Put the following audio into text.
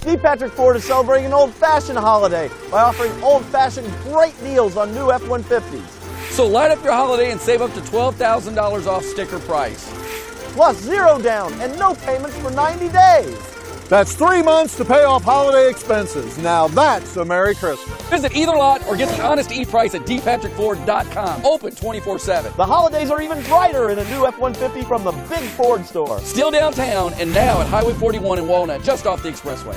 D. Patrick Ford is celebrating an old-fashioned holiday by offering old-fashioned great deals on new F-150s. So light up your holiday and save up to $12,000 off sticker price. Plus zero down and no payments for 90 days. That's three months to pay off holiday expenses. Now that's a Merry Christmas. Visit either lot or get the honest E price at dpatrickford.com. Open 24 7. The holidays are even brighter in a new F-150 from the Big Ford store. Still downtown and now at Highway 41 in Walnut, just off the expressway.